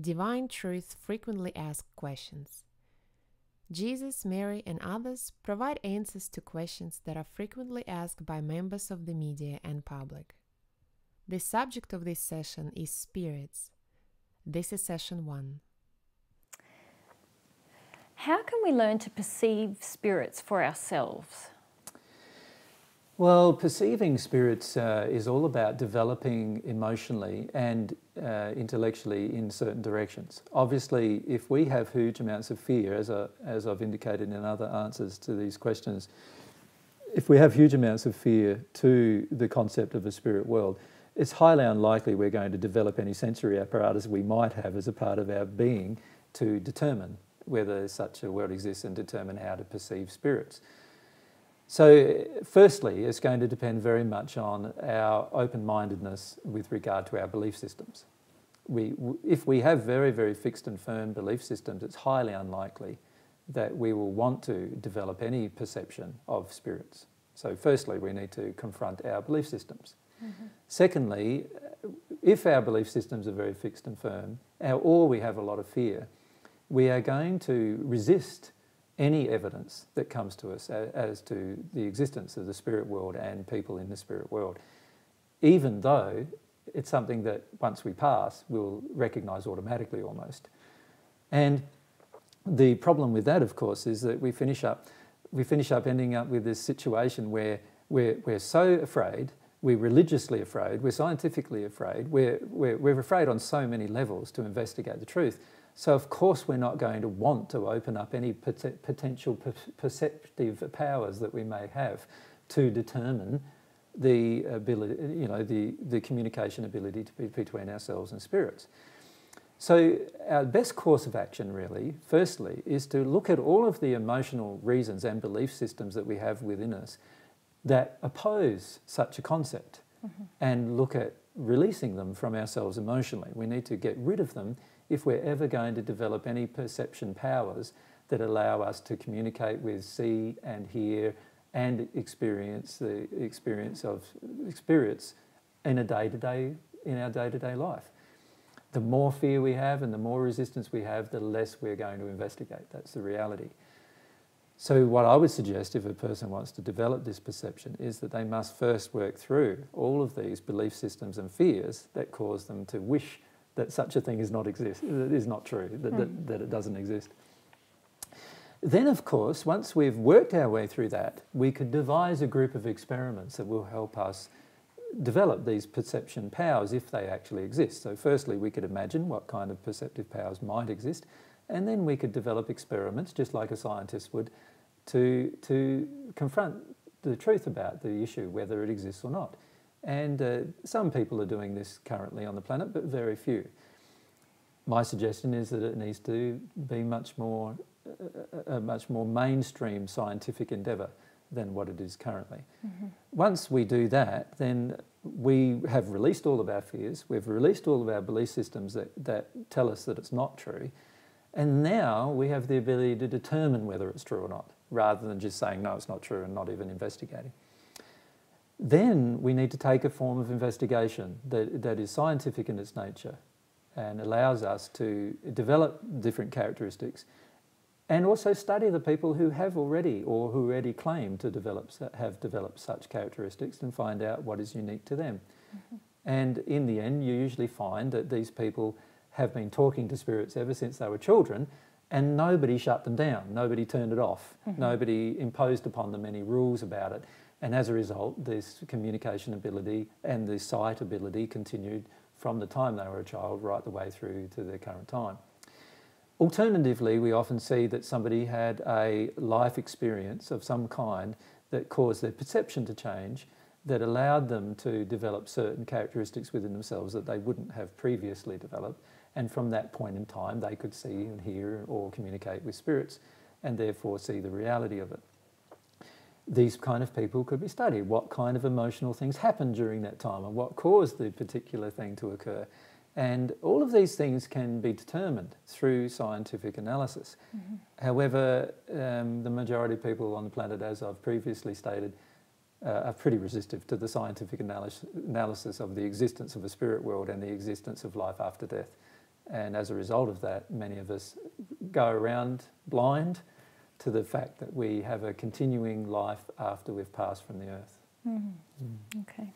Divine Truth frequently asked questions. Jesus, Mary, and others provide answers to questions that are frequently asked by members of the media and public. The subject of this session is spirits. This is session one. How can we learn to perceive spirits for ourselves? Well, perceiving spirits uh, is all about developing emotionally and uh, intellectually in certain directions. Obviously, if we have huge amounts of fear, as, I, as I've indicated in other answers to these questions, if we have huge amounts of fear to the concept of a spirit world, it's highly unlikely we're going to develop any sensory apparatus we might have as a part of our being to determine whether such a world exists and determine how to perceive spirits. So, firstly, it's going to depend very much on our open mindedness with regard to our belief systems. We, if we have very, very fixed and firm belief systems, it's highly unlikely that we will want to develop any perception of spirits. So, firstly, we need to confront our belief systems. Mm-hmm. Secondly, if our belief systems are very fixed and firm, or we have a lot of fear, we are going to resist any evidence that comes to us as to the existence of the spirit world and people in the spirit world, even though it's something that once we pass, we'll recognise automatically almost. And the problem with that, of course, is that we finish up, we finish up ending up with this situation where we're, we're so afraid, we're religiously afraid, we're scientifically afraid, we're, we're, we're afraid on so many levels to investigate the truth so, of course, we're not going to want to open up any pot- potential per- perceptive powers that we may have to determine the ability, you know, the, the communication ability to be between ourselves and spirits. So, our best course of action, really, firstly, is to look at all of the emotional reasons and belief systems that we have within us that oppose such a concept mm-hmm. and look at releasing them from ourselves emotionally. We need to get rid of them if we're ever going to develop any perception powers that allow us to communicate with, see and hear and experience the experience of experience in a day-to-day in our day-to-day life. The more fear we have and the more resistance we have, the less we're going to investigate. That's the reality. So, what I would suggest if a person wants to develop this perception is that they must first work through all of these belief systems and fears that cause them to wish that such a thing is not exist is not true that, mm. that, hmm. that it doesn't exist then of course once we've worked our way through that we could devise a group of experiments that will help us develop these perception powers if they actually exist so firstly we could imagine what kind of perceptive powers might exist and then we could develop experiments just like a scientist would to to confront the truth about the issue whether it exists or not and uh, some people are doing this currently on the planet, but very few. My suggestion is that it needs to be much more, a, much more mainstream scientific endeavour than what it is currently. Mm-hmm. Once we do that, then we have released all of our fears, we've released all of our belief systems that, that tell us that it's not true, and now we have the ability to determine whether it's true or not, rather than just saying, no, it's not true and not even investigating. Then we need to take a form of investigation that, that is scientific in its nature and allows us to develop different characteristics and also study the people who have already or who already claim to develop have developed such characteristics and find out what is unique to them. Mm-hmm. And in the end, you usually find that these people have been talking to spirits ever since they were children, and nobody shut them down. Nobody turned it off. Mm-hmm. Nobody imposed upon them any rules about it. And as a result, this communication ability and the sight ability continued from the time they were a child right the way through to their current time. Alternatively, we often see that somebody had a life experience of some kind that caused their perception to change, that allowed them to develop certain characteristics within themselves that they wouldn't have previously developed. And from that point in time, they could see and hear or communicate with spirits and therefore see the reality of it these kind of people could be studied. What kind of emotional things happened during that time and what caused the particular thing to occur. And all of these things can be determined through scientific analysis. Mm-hmm. However, um, the majority of people on the planet, as I've previously stated, uh, are pretty resistive to the scientific analysis, analysis of the existence of a spirit world and the existence of life after death. And as a result of that, many of us go around blind to the fact that we have a continuing life after we've passed from the earth. Mm. Okay.